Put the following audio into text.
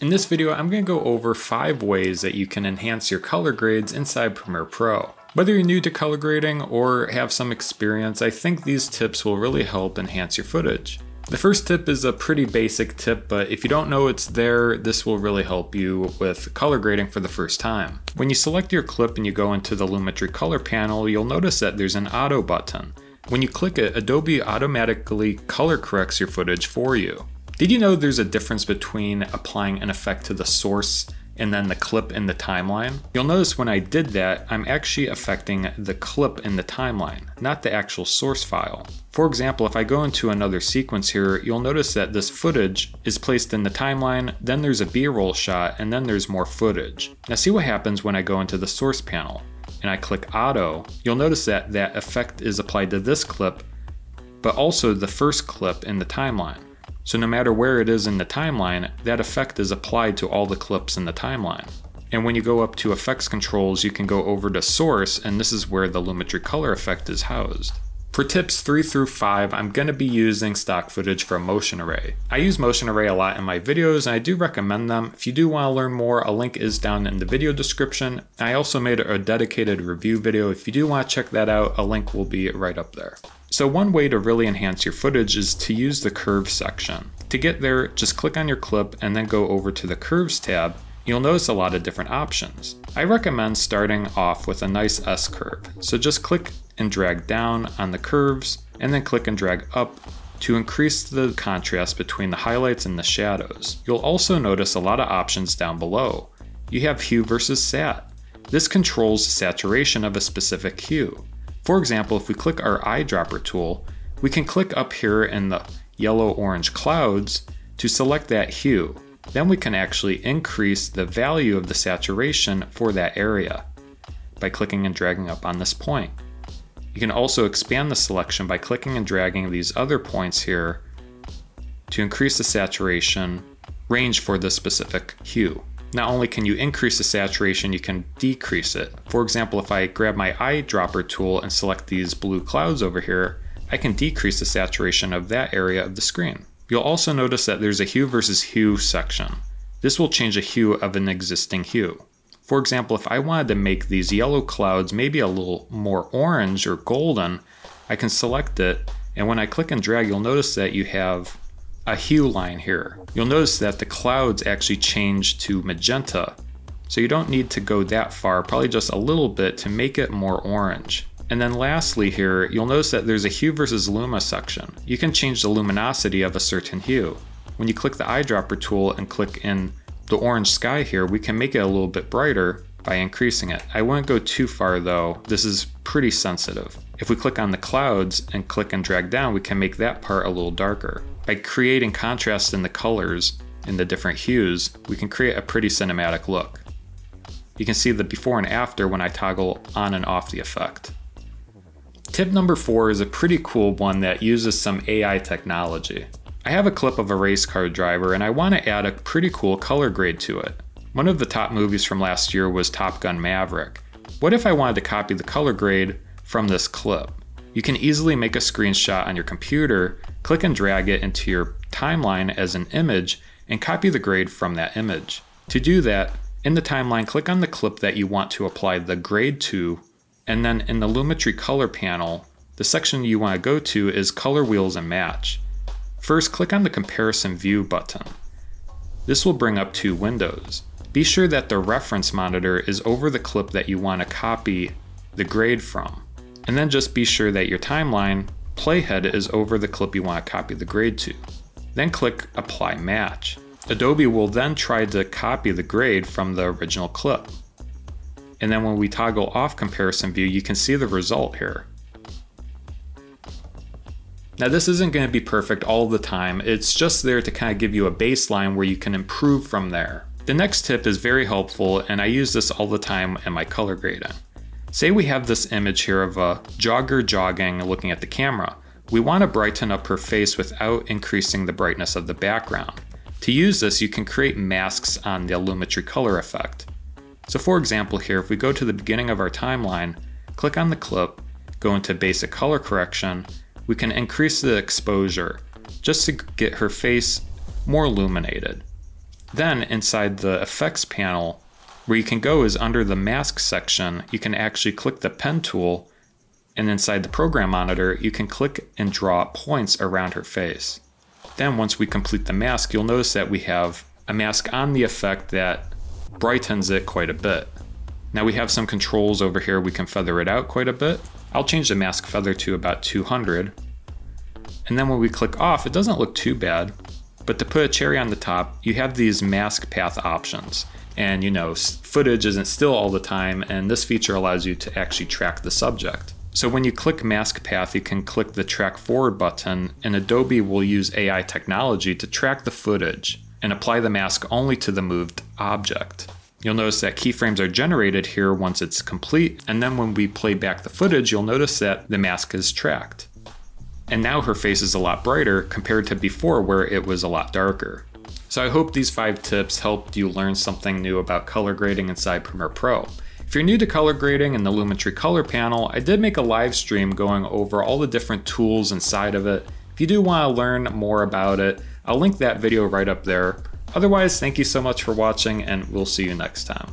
In this video, I'm going to go over 5 ways that you can enhance your color grades inside Premiere Pro. Whether you're new to color grading or have some experience, I think these tips will really help enhance your footage. The first tip is a pretty basic tip, but if you don't know it's there, this will really help you with color grading for the first time. When you select your clip and you go into the Lumetri color panel, you'll notice that there's an auto button. When you click it, Adobe automatically color corrects your footage for you. Did you know there's a difference between applying an effect to the source and then the clip in the timeline? You'll notice when I did that, I'm actually affecting the clip in the timeline, not the actual source file. For example, if I go into another sequence here, you'll notice that this footage is placed in the timeline, then there's a b-roll shot, and then there's more footage. Now see what happens when I go into the source panel and I click auto, you'll notice that that effect is applied to this clip, but also the first clip in the timeline. So no matter where it is in the timeline, that effect is applied to all the clips in the timeline. And when you go up to effects controls, you can go over to source, and this is where the Lumetri color effect is housed. For tips 3 through 5, I'm going to be using stock footage from Motion Array. I use Motion Array a lot in my videos and I do recommend them. If you do want to learn more, a link is down in the video description. I also made a dedicated review video. If you do want to check that out, a link will be right up there. So one way to really enhance your footage is to use the curves section. To get there, just click on your clip and then go over to the curves tab. You'll notice a lot of different options. I recommend starting off with a nice S-curve. So just click and drag down on the curves and then click and drag up to increase the contrast between the highlights and the shadows. You'll also notice a lot of options down below. You have hue versus sat. This controls saturation of a specific hue. For example, if we click our eyedropper tool, we can click up here in the yellow-orange clouds to select that hue. Then we can actually increase the value of the saturation for that area by clicking and dragging up on this point. You can also expand the selection by clicking and dragging these other points here to increase the saturation range for this specific hue. Not only can you increase the saturation, you can decrease it. For example, if I grab my eyedropper tool and select these blue clouds over here, I can decrease the saturation of that area of the screen. You'll also notice that there's a hue versus hue section. This will change a hue of an existing hue. For example, if I wanted to make these yellow clouds maybe a little more orange or golden, I can select it, and when I click and drag, you'll notice that you have a hue line here. You'll notice that the clouds actually change to magenta. So you don't need to go that far, probably just a little bit to make it more orange. And then lastly here, you'll notice that there's a hue versus luma section. You can change the luminosity of a certain hue. When you click the eyedropper tool and click in the orange sky here, we can make it a little bit brighter by increasing it. I wouldn't go too far though, this is pretty sensitive. If we click on the clouds and click and drag down, we can make that part a little darker. By creating contrast in the colors in the different hues, we can create a pretty cinematic look. You can see the before and after when I toggle on and off the effect. Tip number four is a pretty cool one that uses some AI technology. I have a clip of a race car driver and I want to add a pretty cool color grade to it. One of the top movies from last year was Top Gun Maverick. What if I wanted to copy the color grade from this clip? You can easily make a screenshot on your computer, click and drag it into your timeline as an image, and copy the grade from that image. To do that, in the timeline, click on the clip that you want to apply the grade to, and then in the Lumetri color panel, the section you want to go to is Color Wheels and Match. First, click on the Comparison View button. This will bring up two windows. Be sure that the reference monitor is over the clip that you want to copy the grade from. And then just be sure that your timeline playhead is over the clip you want to copy the grade to. Then click Apply Match. Adobe will then try to copy the grade from the original clip. And then when we toggle off comparison view, you can see the result here. Now this isn't going to be perfect all the time, it's just there to kind of give you a baseline where you can improve from there. The next tip is very helpful and I use this all the time in my color grading. Say we have this image here of a jogger jogging looking at the camera. We want to brighten up her face without increasing the brightness of the background. To use this, you can create masks on the Lumetri color effect. So for example here, if we go to the beginning of our timeline, click on the clip, go into basic color correction, we can increase the exposure just to get her face more illuminated. Then inside the effects panel, where you can go is under the mask section, you can actually click the pen tool and inside the program monitor, you can click and draw points around her face. Then once we complete the mask, you'll notice that we have a mask on the effect that brightens it quite a bit. Now we have some controls over here, we can feather it out quite a bit. I'll change the mask feather to about 200. And then when we click off, it doesn't look too bad. But to put a cherry on the top, you have these mask path options. And you know, footage isn't still all the time, and this feature allows you to actually track the subject. So when you click mask path, you can click the track forward button, and Adobe will use AI technology to track the footage and apply the mask only to the moved object. You'll notice that keyframes are generated here once it's complete, and then when we play back the footage, you'll notice that the mask is tracked. And now her face is a lot brighter compared to before where it was a lot darker. So I hope these five tips helped you learn something new about color grading inside Premiere Pro. If you're new to color grading and the Lumetri color panel, I did make a live stream going over all the different tools inside of it. If you do want to learn more about it, I'll link that video right up there. Otherwise, thank you so much for watching and we'll see you next time.